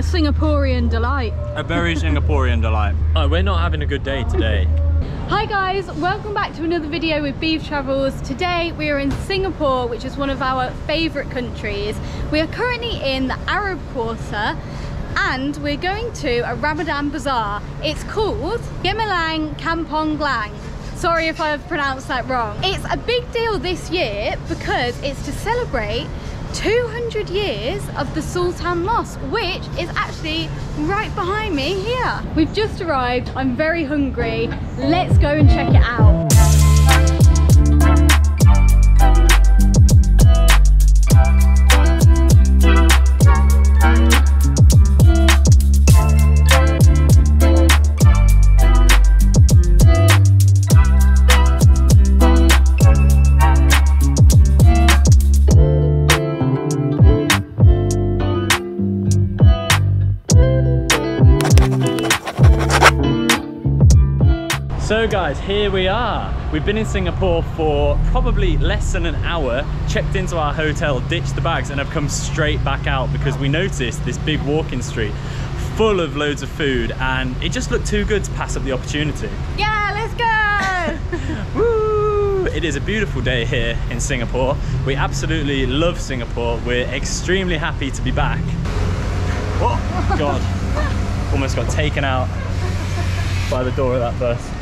a Singaporean delight. A very Singaporean delight. Oh, we're not having a good day today. Hi guys, welcome back to another video with Beve Travels. Today we are in Singapore, which is one of our favourite countries. We are currently in the Arab Quarter and we're going to a Ramadan Bazaar. It's called Gemilang Kampong Gelam. Sorry if I've pronounced that wrong. It's a big deal this year because it's to celebrate 200 years of the Sultan Mosque, which is actually right behind me here. We've just arrived, I'm very hungry. Let's go and check it out. Here we are. We've been in Singapore for probably less than an hour, checked into our hotel, ditched the bags and have come straight back out because we noticed this big walking street full of loads of food and it just looked too good to pass up the opportunity. Yeah, let's go! Woo! It is a beautiful day here in Singapore. We absolutely love Singapore. We're extremely happy to be back. Oh, God. Almost got taken out by the door of that bus.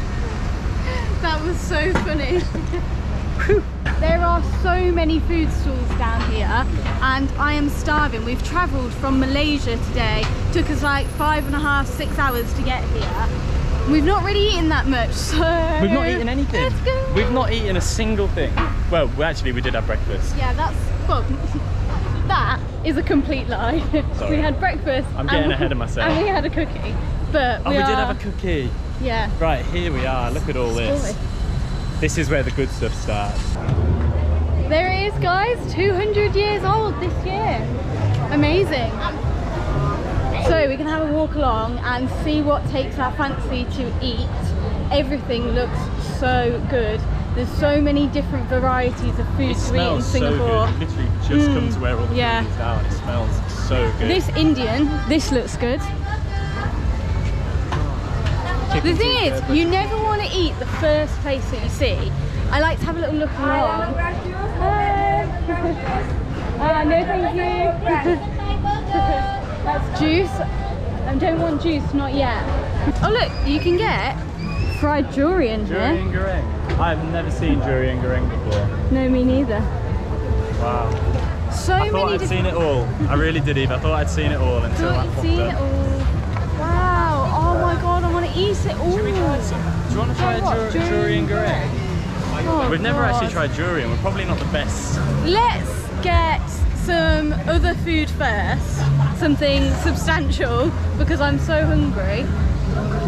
That was so funny. there are so many food stalls down here and I am starving. We've travelled from Malaysia today. Took us like five and a half, six hours to get here. We've not really eaten that much, so... We've not eaten anything. Let's go. We've not eaten a single thing. Well, actually, we did have breakfast. Yeah, that's... Well, that is a complete lie. Sorry. We had breakfast. I'm getting ahead of myself. And we had a cookie. But Oh, we, we, are, did have a cookie. Yeah. Right, here we are. Look at all this. This is where the good stuff starts. There it is, guys. 200 years old this year. Amazing. So we can have a walk along and see what takes our fancy to eat. Everything looks so good. There's so many different varieties of food It to eat in smells so Singapore. good. Literally just come Mm, to where all the yeah. food is down. It smells so good. This Indian, this looks good. Chicken The thing tikka, is, you never want to eat the first place that you see. I like to have a little look around. Ah, no thank you. That's juice. I don't want juice, not yet. Oh look, you can get fried durian here. Durian goreng. I've never seen durian goreng before. No, me neither. Wow. So I thought many I'd different. seen it all. I really did, Eve. I thought I'd seen it all until Thought that you'd popped seen up. it all. Wow. Oh my god, I want to eat it all. Should we try some? Do you want to try a What, dur- durian durian goreng? Oh, We've never actually God. tried durian. We're probably not the best. Let's get some other food first, something substantial because I'm so hungry.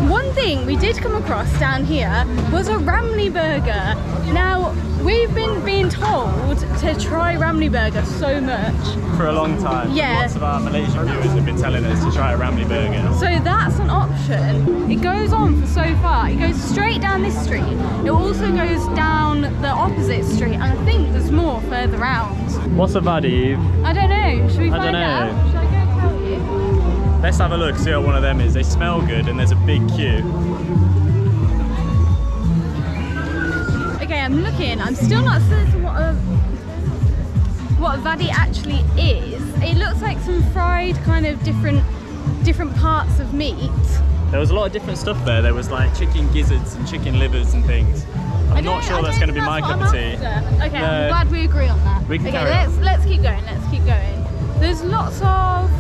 One thing we did come across down here was a Ramly burger. Now, we've been being told to try Ramly burger so much. For a long time. Yeah. Lots of our Malaysian viewers have been telling us to try a Ramly burger. So that's an option. It goes on for so far. It goes straight down this street. It also goes down the opposite street and I think there's more further round. What's a Eve? I don't know. Should we I find don't know. out? Let's have a look, see what one of them is. They smell good and there's a big queue. Okay, I'm looking. I'm still not certain what a what a vadi actually is. It looks like some fried kind of different different parts of meat. There was a lot of different stuff there. There was like chicken gizzards and chicken livers and things. I'm not sure that's going to be my cup of tea. after. Okay, I'm glad we agree on that. We can okay, let's let's keep going. Let's keep going. There's lots of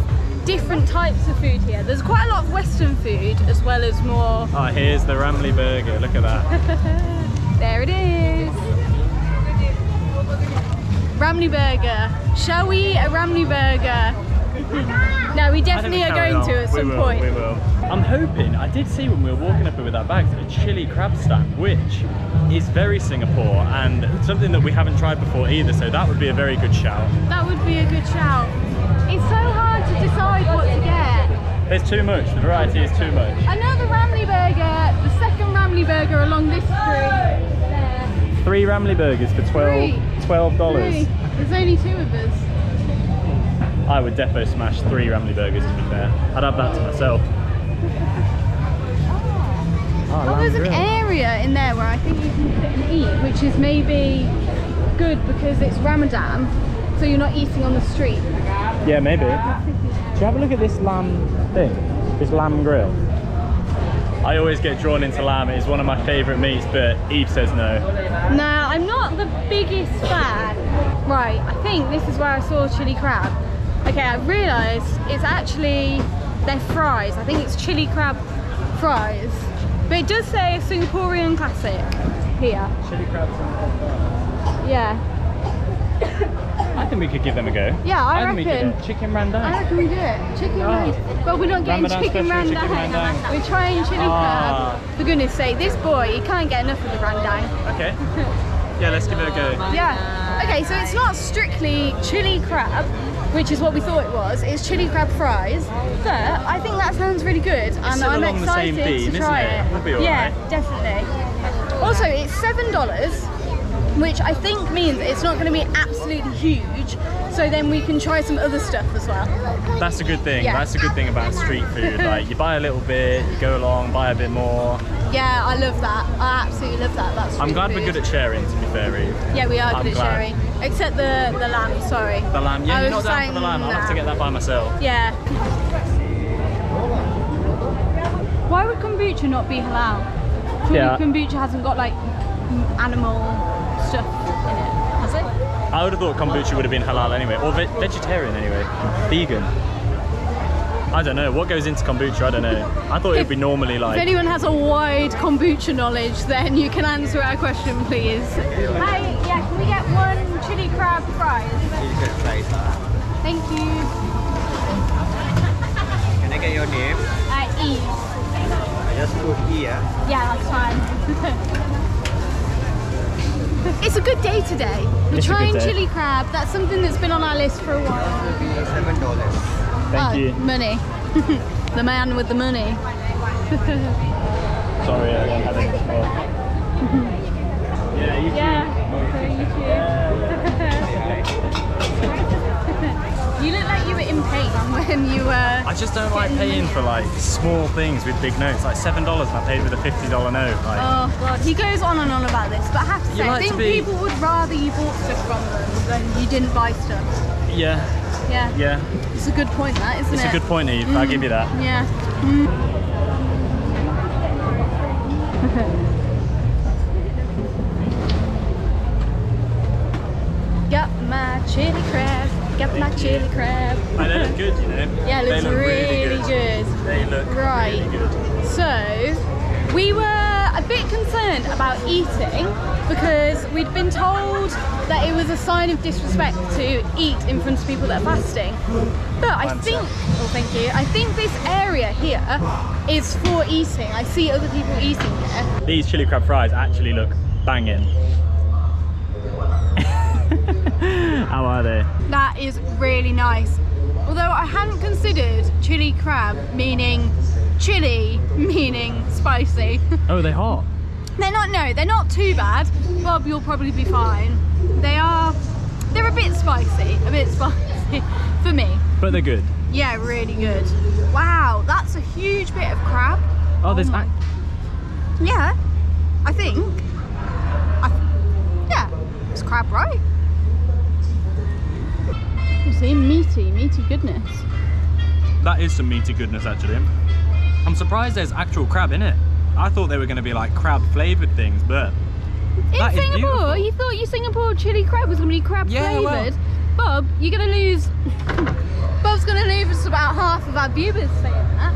different types of food here. There's quite a lot of Western food as well as more. Oh, here's the Ramly burger. Look at that. There it is. Ramly burger. Shall we eat a Ramly burger? no, we definitely we are going on. to at we some will, point. We will. I'm hoping, I did see when we were walking up here with our bags, a chili crab stand, which is very Singapore and something that we haven't tried before either, so that would be a very good shout. That would be a good shout. It's so hard to decide what to get. There's too much, the variety is too much. Another Ramly burger, the second Ramly burger along this street. There. Three Ramly burgers for 12 Three. $12. Three. There's only two of us. I would defo smash three Ramly burgers to be fair. I'd have that to myself. Oh, Oh, lamb there's an grill. area in there where I think you can sit and eat, which is maybe good because it's Ramadan, so you're not eating on the street. Yeah, maybe. Do you have a look at this lamb thing? This lamb grill. I always get drawn into lamb. It's one of my favourite meats, but Eve says no. No, I'm not the biggest fan. Right, I think this is where I saw chili crab. Okay, I realised it's actually their fries. I think it's chili crab fries. But it does say Singaporean classic here. Chili crabs Yeah. I think we could give them a go. Yeah, I think we could reckon. Chicken rendang. I reckon we do it. Chicken Oh. rendang. But we're not getting Ramadan chicken rendang. We're trying chili Ah. crab. For goodness sake, this boy, he can't get enough of the rendang. Okay. Yeah, let's give it a go. Yeah. Okay, so it's not strictly chili crab, which is what we thought it was. It's chili crab fries, but I think that sounds really good, and I'm along the same excited theme, to isn't try it? it. We'll be all yeah, right. definitely. Also, it's seven dollars, which I think means it's not going to be absolutely huge. So then we can try some other stuff as well. That's a good thing. Yeah. That's a good thing about street food. Like you buy a little bit, you go along, buy a bit more. Yeah, I love that. I absolutely love that. That's I'm glad we're good at sharing, to be fair, Eve. Yeah, we are I'm good at glad. sharing, except the the lamb. Sorry. The lamb. Yeah, I you're not down for the lamb. I'll have to get that by myself. Yeah. Why would kombucha not be halal? Surely Yeah. kombucha hasn't got like animal stuff in it, has it? I would have thought kombucha would have been halal anyway, or ve- vegetarian anyway, vegan. I don't know what goes into kombucha. I don't know. I thought it would be normally like... If anyone has a wide kombucha knowledge, then you can answer our question, please. Hi, yeah, can we get one chili crab fries? It's a good day today. We're It's trying chili crab. That's something that's been on our list for a while. Seven dollars. Thank oh, you. money. the man with the money. Sorry, I don't have it before. yeah, you you look like you were in pain when you were. I just don't like paying for like small things with big notes. Like seven dollars, and I paid with a fifty dollar note. Like, Oh god, he goes on and on about this, but I have to You say, I like to think be- people would rather you bought stuff from them than you didn't buy stuff. yeah, Yeah, yeah, it's a good point, that isn't it's it? It's a good point, Eve. I'll give you that. Yeah. Mm. Got my chili crab. Got my chili crab. And they look good, you know. Yeah, it looks look really, good. They look Right. really good. So, we were a bit concerned about eating because we'd been told that it was a sign of disrespect to eat in front of people that are fasting. But I think, oh thank you, I think this area here is for eating. I see other people eating here. These chili crab fries actually look banging. How are they? That is really nice. Although I hadn't considered chili crab meaning chili meaning spicy. Oh, they hot. They're not, no, they're not too bad. Bob, you'll probably be fine. They are, they're a bit spicy, a bit spicy for me. But they're good. Yeah, really good. Wow, that's a huge bit of crab. Oh, oh there's my- Yeah, I think. I, yeah, it's crab, right? See, meaty, meaty goodness. that is some meaty goodness actually. I'm surprised there's actual crab in it. I thought they were going to be like crab flavored things, but In Singapore, you thought your Singapore chili crab was going to be crab Yeah, well- flavoured. Bob, you're going to lose. Bob's going to lose us about half of our viewers saying that.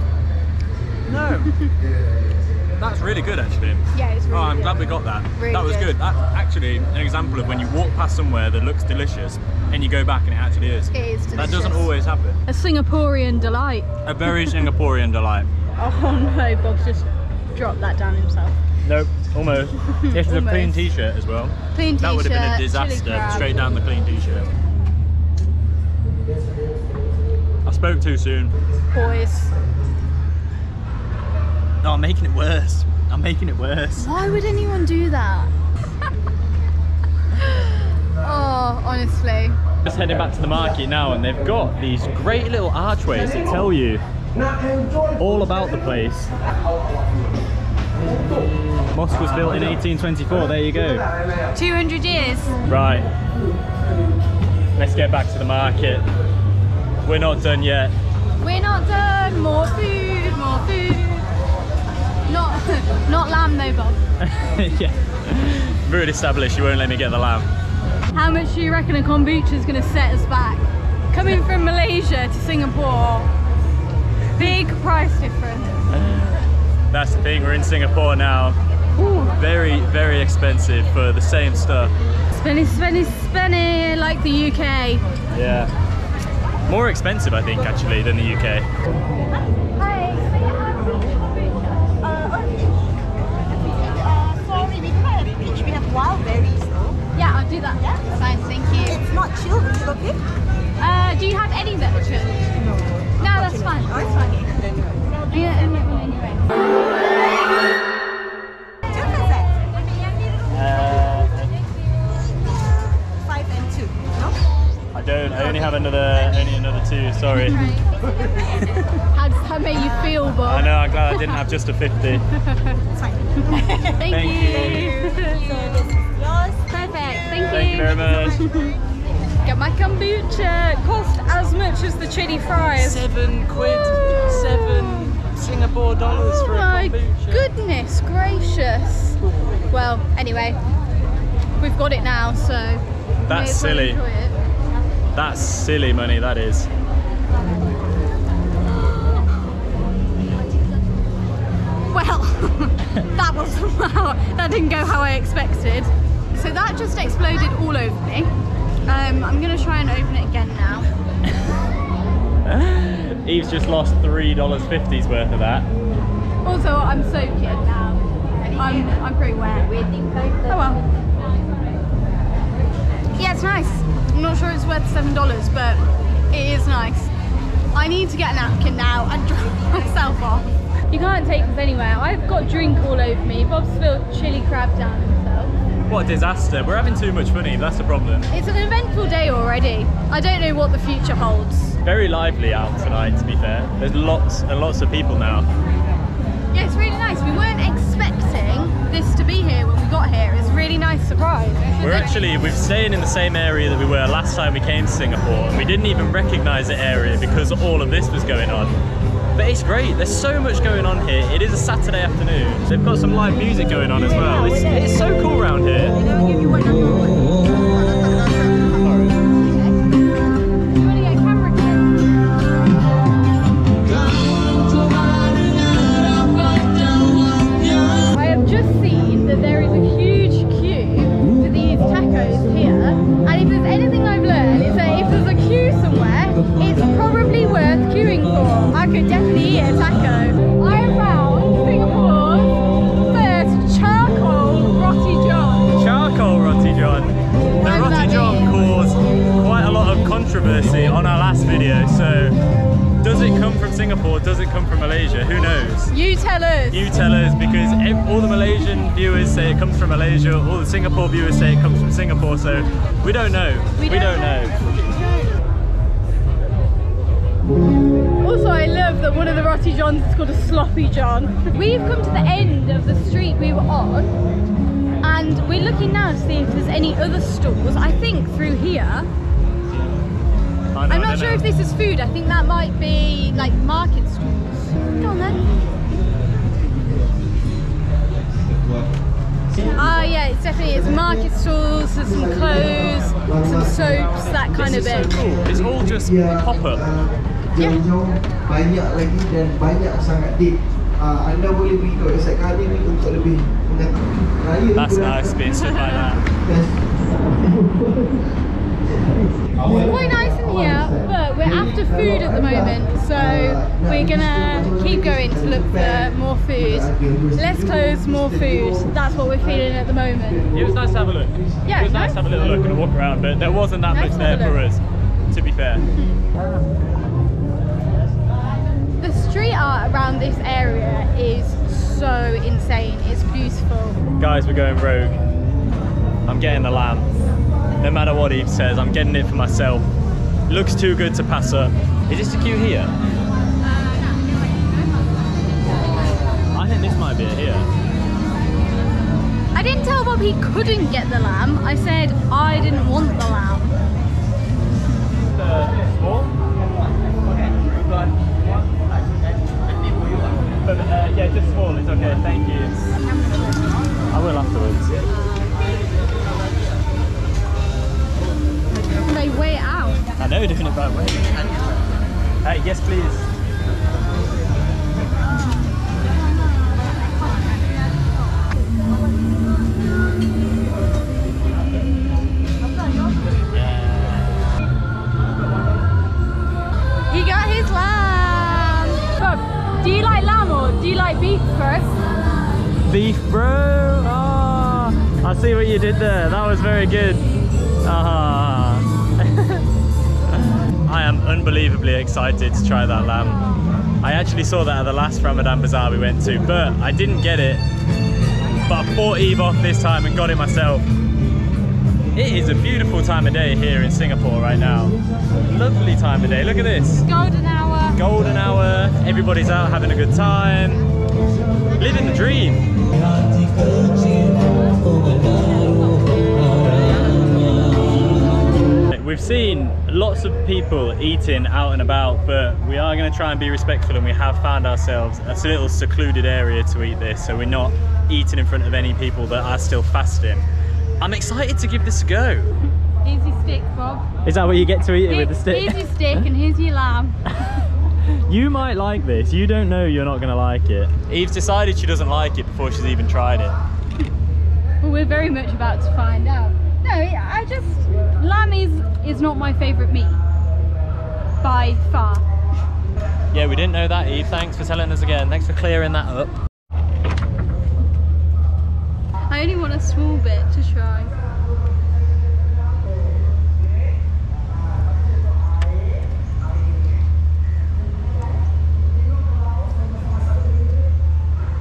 no. That's really good actually. Yeah, it's really Oh, I'm good. glad we got that. Really that was good. good. That's actually an example of when you walk past somewhere that looks delicious and you go back and it actually is. It is That doesn't always happen. A Singaporean delight. A very Singaporean delight. Oh no, Bob's just dropped that down himself. Nope, almost. This is a clean t-shirt as well. Clean t-shirt. That would have been a t-shirt, chili disaster. Straight down the clean t-shirt. I spoke too soon. Boys. No, I'm making it worse. I'm making it worse. Why would anyone do that? oh, honestly. Just heading back to the market now, and they've got these great little archways that tell you all about the place. Mosque was built in 1824. There you go. 200 years. Right. Let's get back to the market. We're not done yet. We're not done. More food, more food. Not, not lamb though, Bob. yeah. Rude established, you won't let me get the lamb. How much do you reckon a kombucha is going to set us back? Coming from Malaysia to Singapore, big price difference. That's the thing, we're in Singapore now. Ooh, Very, very expensive for the same stuff. spinny, spinny, spinny, like the UK. Yeah. More expensive, I think, actually, than the UK. Uh, do that. Yeah. Fine, thank you. It's not chilled. Is it okay? Uh, do you have any that are chilled? No. No, that's fine. Oh, it's fine. Yeah, anyway, anyway. Two percent. Uh, Five and two. No? I don't, I only have another, only another two, sorry. How does that make you feel, Bob? I know, I'm glad I didn't have just a 50. It's fine. Thank, Thank you. So this is yours. Perfect. Thank, Thank you very much. Get my kombucha. Cost as much as the chili fries. Seven quid, seven Singapore dollars Oh my goodness gracious. Well, anyway, we've got it now, so. That's silly. That's silly money, that is. Well, that was that didn't go how I expected. So that just exploded all over me. Um, I'm gonna try and open it again now. Eve's just lost $3.50's worth of that. Also, I'm soaking now. I'm, I'm pretty wet. Oh well. Yeah, it's nice. I'm not sure it's worth seven dollars, but it is nice. I need to get a napkin now and dry myself off. You can't take this anywhere. I've got drink all over me. Bob's spilled chili crab down himself. What a disaster. We're having too much fun, Eve, that's the problem. It's an eventful day already. I don't know what the future holds. Very lively out tonight, to be fair. There's lots and lots of people now. Yeah, it's really nice. We weren't expecting this to be here when we got here. It's a really nice surprise. We're actually, we're staying in the same area that we were last time we came to Singapore, and we didn't even recognise the area because all of this was going on. But it's great, there's so much going on here. It is a Saturday afternoon. They've got some live music going on as well. It's, it's so cool around here. Tell us. You tell us because ev- all the Malaysian viewers say it comes from Malaysia, all the Singapore viewers say it comes from Singapore, so we don't know. We don't don't know. know. Also, I love that one of the Roti Johns is called a Sloppy John. We've come to the end of the street we were on, and we're looking now to see if there's any other stores. I think through here. I know, I'm not don't sure know. if this is food. I think that might be like market stalls. Go on then. Ah, yeah, it's definitely it's market stalls. There's some clothes, some soaps, that kind This of is bit. so cool. It's all just pop up. Ya. Jauh-jauh banyak lagi dan banyak sangat deep. Anda boleh pergi ke ni untuk lebih mengetahui That's nice being stood like that. Yes. It's quite nice in here, but we're after food at the moment, so we're gonna keep going to look for more food. Less clothes, more food. That's what we're feeling at the moment. It was nice to have a look. Yeah, it was nice to have a little look and a walk around, but there wasn't that Nice much there for us, to be fair. Mm-hmm. The street art around this area is so insane. It's beautiful. Guys, we're going rogue. I'm getting the lamb. No matter what Eve says, I'm getting it for myself. Looks too good to pass up. Is this the queue here? I think this might be it here. I didn't tell Bob he couldn't get the lamb. I said I didn't want the lamb. Uh, small? But, uh, yeah, just small, it's okay, thank you. I will afterwards. Know, doing it that way. Hey, yes please. He got his lamb. Do you like lamb or do you like beef first? Beef bro! Oh, I see what you did there. That was very good. Ah. I unbelievably excited to try that lamb. I actually saw that at the last Ramadan Bazaar we went to, but I didn't get it. But I bought Eve off this time and got it myself. It is a beautiful time of day here in Singapore right now. Lovely time of day. Look at this. Golden hour. Golden hour. Everybody's out having a good time. Living the dream. We've seen lots of people eating out and about, but we are going to try and be respectful and we have found ourselves a little secluded area to eat this, so we're not eating in front of any people that are still fasting. I'm excited to give this a go. Your stick, Bob. Is that what you get to eat it with the stick? Your stick and here's your lamb. You might like this. You don't know you're not going to like it. Eve's decided she doesn't like it before she's even tried it. Well, we're very much about to find out. No, I just lamb is is not my favourite meat by far. Yeah, we didn't know that, Eve. Thanks for telling us again. Thanks for clearing that up. I only want a small bit to try.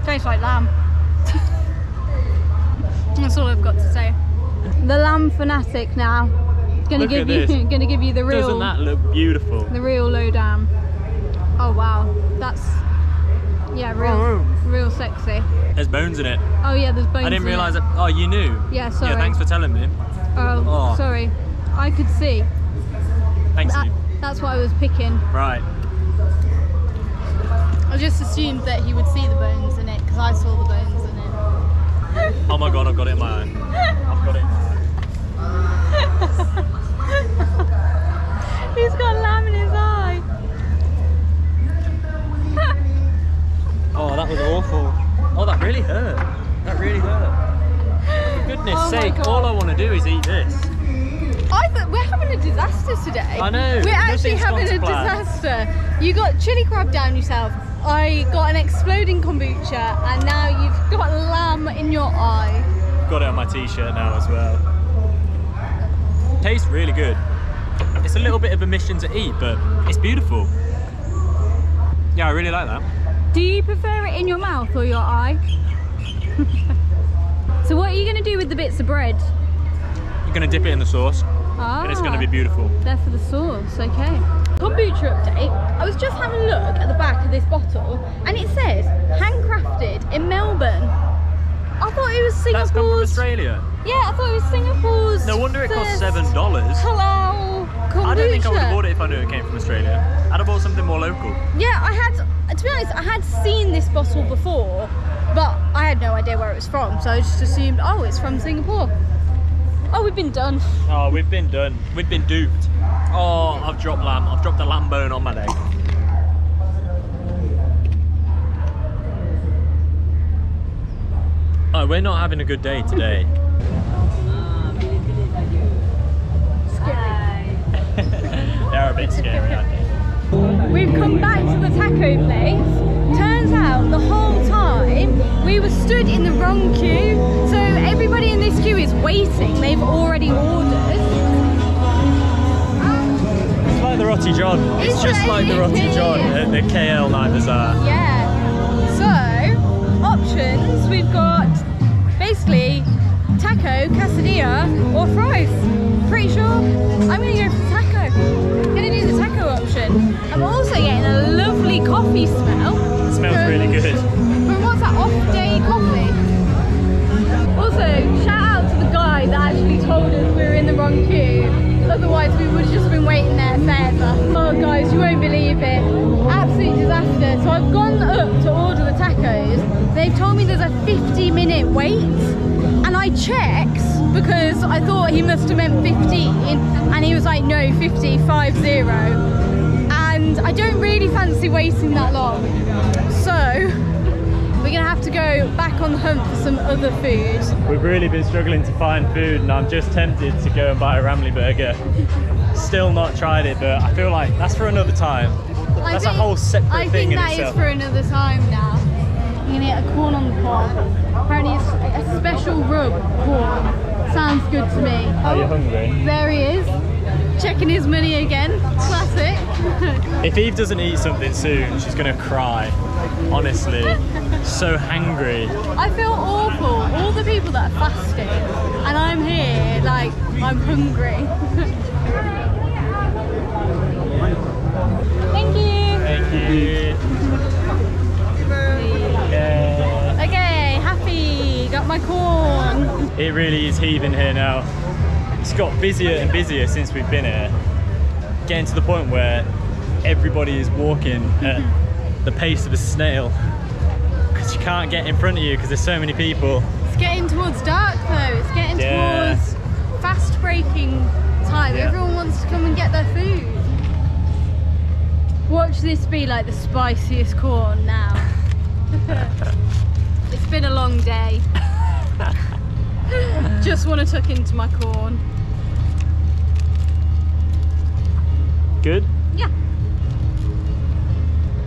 Tastes like lamb. That's all I've got to say. The lamb fanatic now. Gonna Look give you this. gonna give you the real Doesn't that look beautiful? the real lowdown. Oh wow, that's yeah, oh, real Oh. real sexy. There's bones in it. Oh yeah, there's bones. I didn't realise it. that. Oh, you knew? Yeah, sorry. Yeah, thanks for telling me. Oh, Oh. sorry. I could see. Thanks, That, Eve. that's what I was picking. Right. I just assumed that he would see the bones in it because I saw the bones in it. Oh my god, I've got it in my eye. I've got it in my eye. He's got lamb in his eye. Oh, that was awful. Oh, that really hurt. That really hurt. For goodness Oh sake, all I want to do is eat this. I thought we're having a disaster today. I know, We're actually having a disaster. You got chili crab down yourself. I got an exploding kombucha, and now you've got lamb in your eye. Got it on my t-shirt now as well. Tastes really good. It's a little bit of a mission to eat, but it's beautiful. Yeah, I really like that. Do you prefer it in your mouth or your eye? so what are you going to do with the bits of bread? You're gonna dip it in the sauce, Ah, and it's gonna be beautiful. There for the sauce, okay. Kombucha update. I was just having a look at the back of this bottle and it says handcrafted in Melbourne. Thought it was That's come from Australia. Yeah, I thought it was Singapore's. No wonder it cost seven dollars. Halal kombucha. I don't think I would have bought it if I knew it came from Australia. I'd have bought something more local. Yeah, I had. To be honest, I had seen this bottle before, but I had no idea where it was from, so I just assumed, oh, it's from Singapore. Oh, we've been done. Oh, we've been done. We've been duped. Oh, I've dropped lamb. I've dropped a lamb bone on my leg. Oh, we're not having a good day today. They're a bit scary, aren't they? We've come back to the taco place. Turns out the whole time we were stood in the wrong queue, so everybody in this queue is waiting. They've already ordered. It's like the Roti John. It's It's just like- like the Roti John at the KL Night Bazaar. Yeah. So, options we've got taco, quesadilla, or fries. Pretty sure. I'm gonna go for taco. I'm gonna do the taco option. I'm also getting a lovely coffee smell. It smells really good. But what's that off-day coffee? Also, shout out to the guy that actually told us we were in the wrong queue. Otherwise, we would have just been waiting there forever. Oh guys, you won't believe They've told me there's a 50 minute wait. And I checked because I thought he must have meant 15. And he was like, no, 50, 5 0. And I don't really fancy waiting that long. So we're gonna have to go back on the hunt for some other food. We've really been struggling to find food and I'm just tempted to go and buy a Ramly burger. Still not tried it, but I feel like that's for another time. I That's a whole separate I thing think in that is itself. for another time now. Gonna a corn on the cob. Apparently it's a special rub corn. Sounds good to me. Are you hungry? There he is. Checking his money again. Classic. If Eve doesn't eat something soon, she's gonna cry. Honestly. so hangry. I feel awful. All the people that are fasting and I'm here like I'm hungry. Thank you. Thank you. My corn. It really is heaving here now. It's got busier and busier since we've been here. Getting to the point where everybody is walking at mm-hmm. the pace of a snail. Because you can't get in front of you because there's so many people. It's getting towards dark though. It's getting Yeah. towards fast breaking time. Yeah. Everyone wants to come and get their food. Watch this be like the spiciest corn now. it's been a long day. Just want to tuck into my corn. Good? Yeah.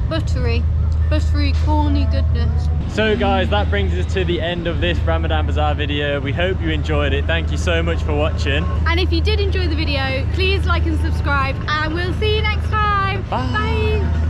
Buttery. Buttery, corny goodness. So guys, that brings us to the end of this Ramadan Bazaar video. We hope you enjoyed it. Thank you so much for watching. And if you did enjoy the video, please like and subscribe and we'll see you next time. Bye. Bye.